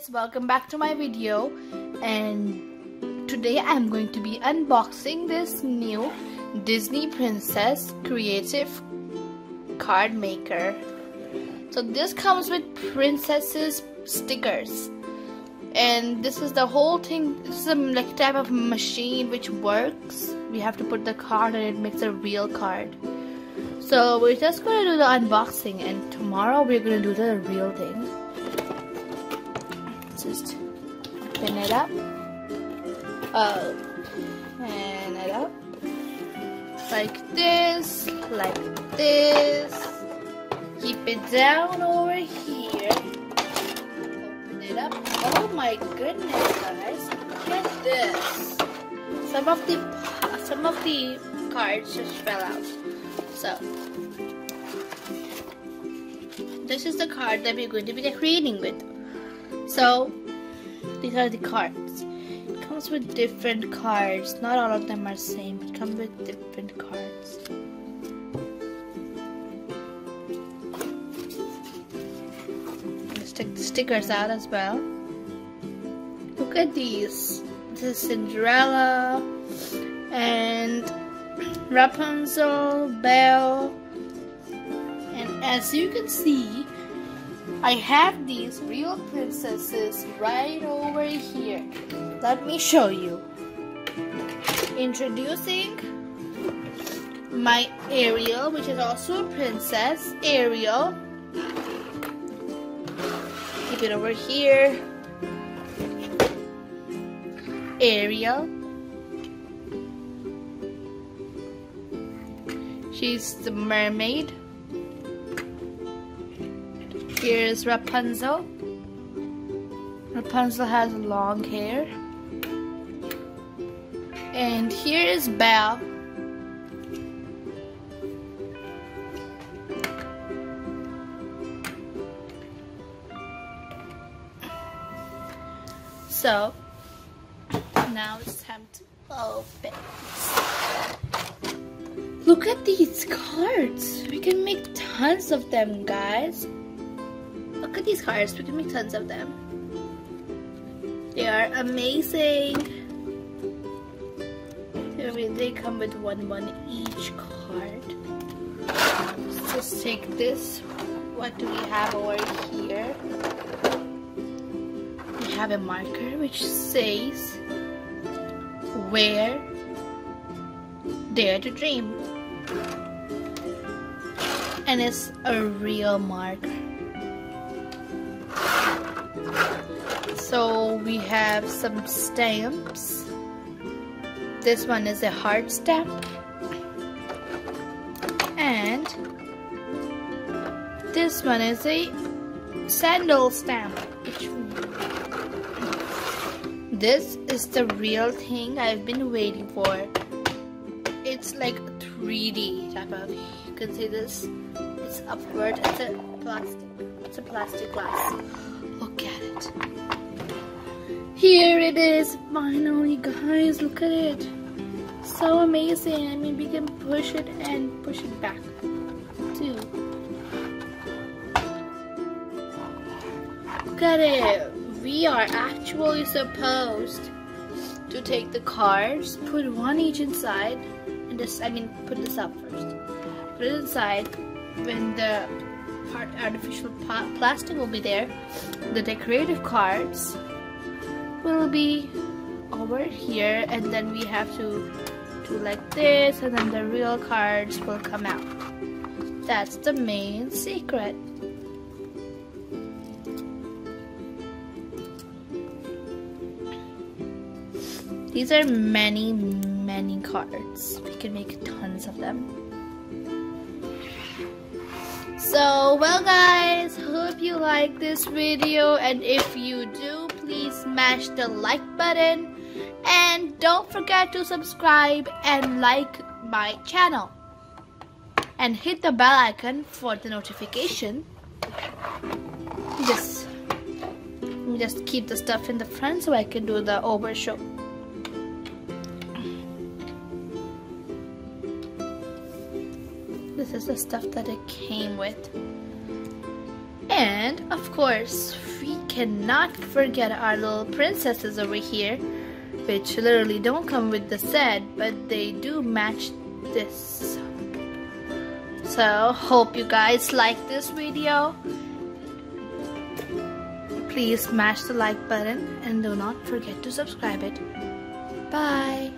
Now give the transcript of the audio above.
guys welcome back to my video. And today I'm going to be unboxing this new Disney Princess Creative card maker. So this comes with princesses stickers. And this is the whole thing. This is a like type of machine which works. We have to put the card and it makes a real card. So we're just gonna do the unboxing and tomorrow we're gonna do the real thing just pin it up. Oh, pin it up. Like this, like this. Keep it down over here. Open it up. Oh my goodness, guys. Look at this. Some of the some of the cards just fell out. So this is the card that we're going to be decorating with. So these are the cards. It comes with different cards. Not all of them are same. It comes with different cards. Let's take the stickers out as well. Look at these. This is Cinderella and Rapunzel, Belle, and as you can see, I have these real princesses right over here. Let me show you. Introducing my Ariel, which is also a princess. Ariel. Keep it over here. Ariel. She's the mermaid. Here's Rapunzel. Rapunzel has long hair. And here is Belle. So, now it's time to open. Look at these cards. We can make tons of them, guys. Look at these cards. We can make tons of them. They are amazing. I mean, They come with one one each card. Let's just take this. What do we have over here? We have a marker which says where dare to dream and it's a real marker So we have some stamps. This one is a heart stamp. And this one is a sandal stamp. This is the real thing I've been waiting for. It's like 3D type of, you can see this, it's upward, it's a plastic, it's a plastic glass. It. Here it is, finally, guys. Look at it. So amazing. I mean, we can push it and push it back, too. Look at it. We are actually supposed to take the cards, put one each inside, and this, I mean, put this up first. Put it inside when the artificial plastic will be there. The decorative cards will be over here and then we have to do like this and then the real cards will come out. That's the main secret. These are many, many cards. We can make tons of them. So, well guys, hope you like this video and if you do, please smash the like button and don't forget to subscribe and like my channel and hit the bell icon for the notification. Just just keep the stuff in the front so I can do the over show this is the stuff that it came with And of course, we cannot forget our little princesses over here, which literally don't come with the set, but they do match this. So, hope you guys like this video. Please smash the like button and do not forget to subscribe it. Bye.